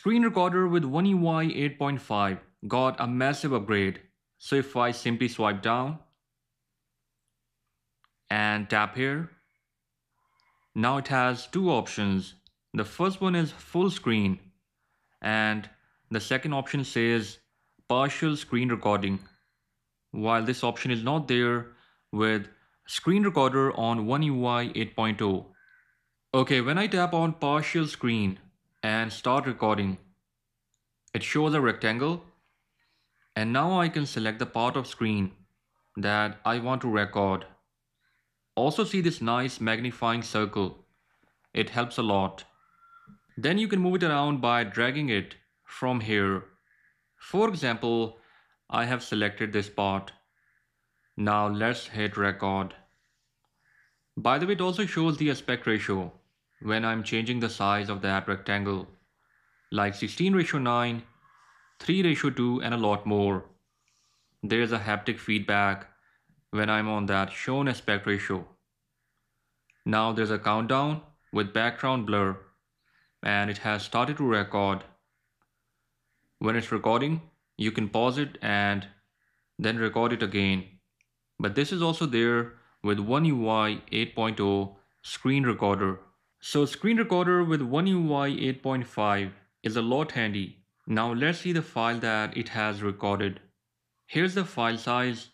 Screen recorder with One UI 8.5 got a massive upgrade. So if I simply swipe down and tap here, now it has two options. The first one is full screen and the second option says partial screen recording. While this option is not there with screen recorder on One UI 8.0. Okay, when I tap on partial screen and start recording, it shows a rectangle and now I can select the part of screen that I want to record. Also see this nice magnifying circle. It helps a lot. Then you can move it around by dragging it from here. For example, I have selected this part. Now let's hit record. By the way, it also shows the aspect ratio when I'm changing the size of that rectangle, like 16 ratio 9, 3 ratio 2 and a lot more. There's a haptic feedback when I'm on that shown aspect ratio. Now there's a countdown with background blur and it has started to record. When it's recording, you can pause it and then record it again. But this is also there with One UI 8.0 screen recorder. So screen recorder with One UI 8.5 is a lot handy. Now let's see the file that it has recorded. Here's the file size,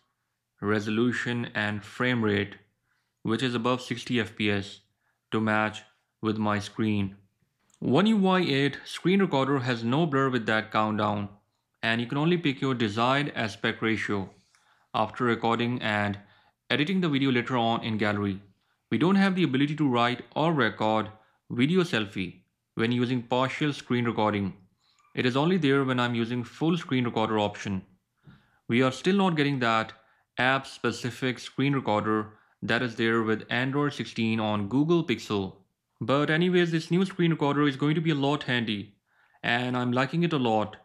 resolution and frame rate which is above 60 fps to match with my screen. One UI 8 screen recorder has no blur with that countdown and you can only pick your desired aspect ratio after recording and editing the video later on in gallery. We don't have the ability to write or record video selfie when using partial screen recording. It is only there when I'm using full screen recorder option. We are still not getting that app specific screen recorder that is there with Android 16 on Google Pixel. But anyways, this new screen recorder is going to be a lot handy and I'm liking it a lot.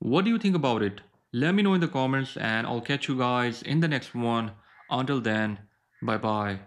What do you think about it? Let me know in the comments and I'll catch you guys in the next one. Until then, bye bye.